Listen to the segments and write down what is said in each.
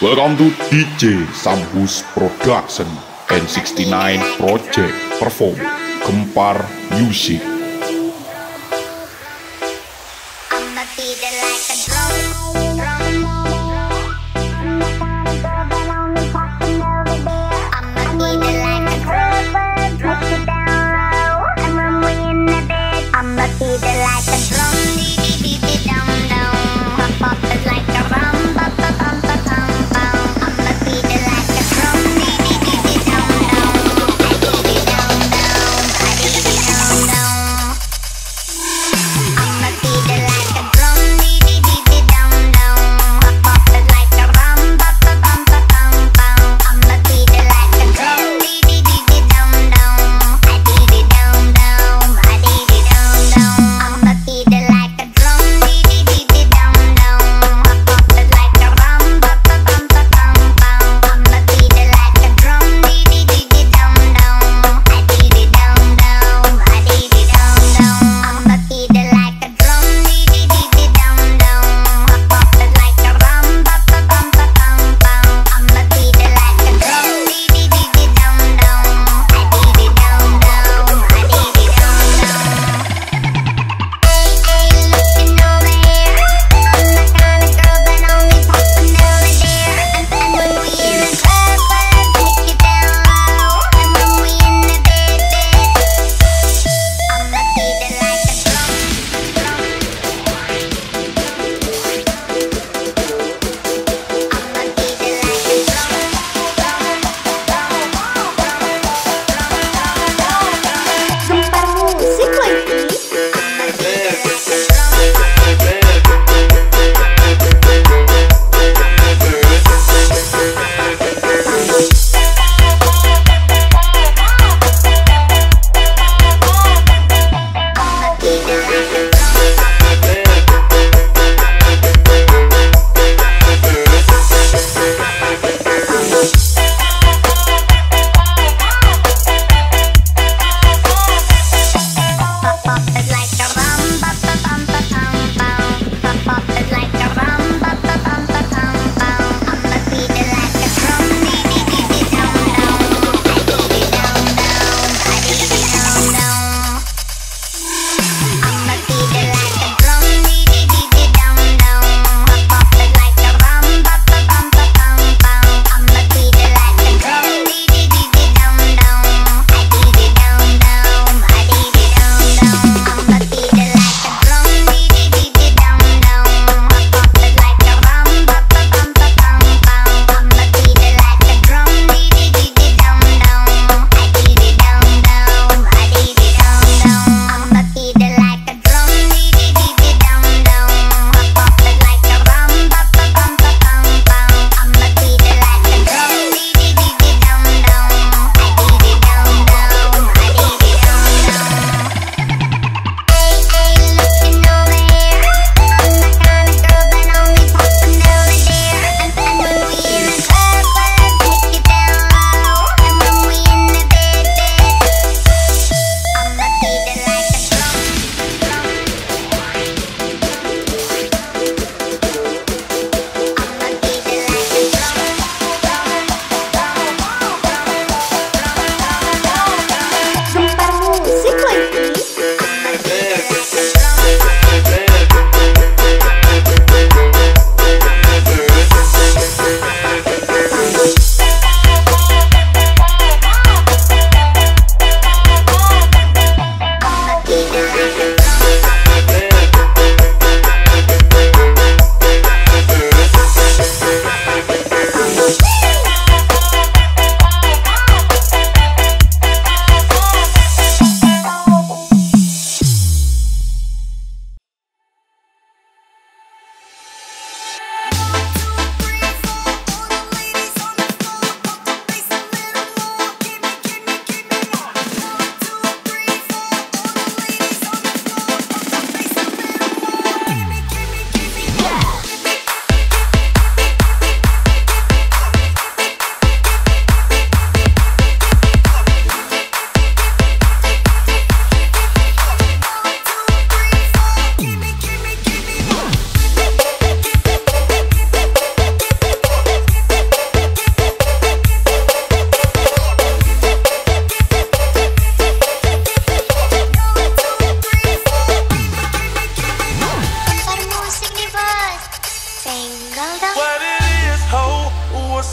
Welcome to DJ Sambus Production N69 Project Perform Gempar Music.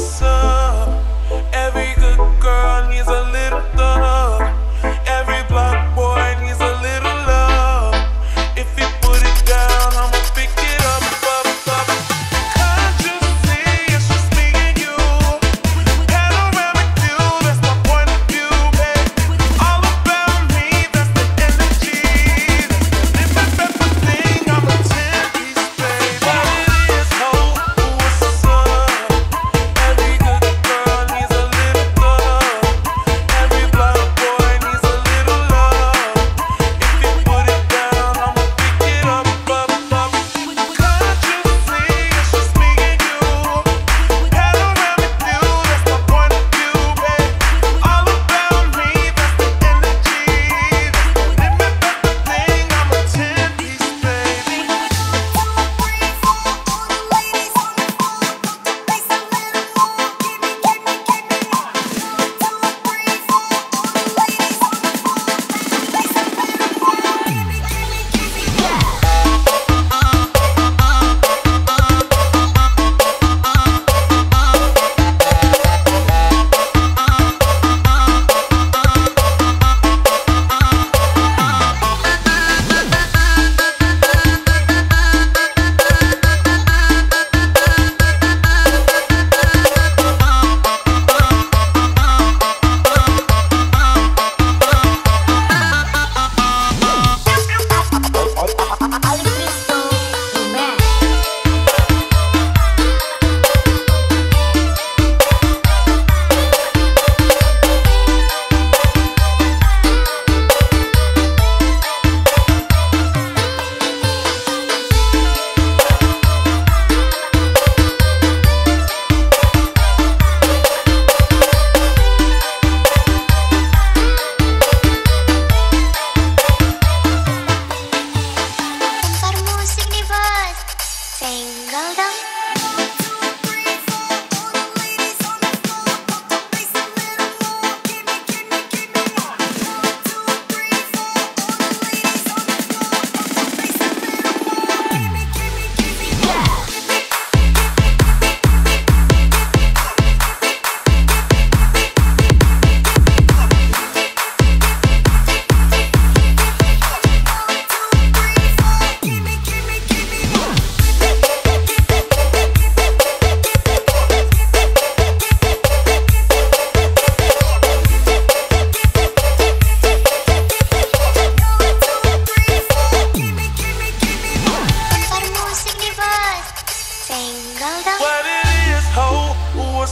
what's up. Every good girl needs a little.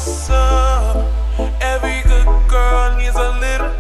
what's up. Every good girl needs a little.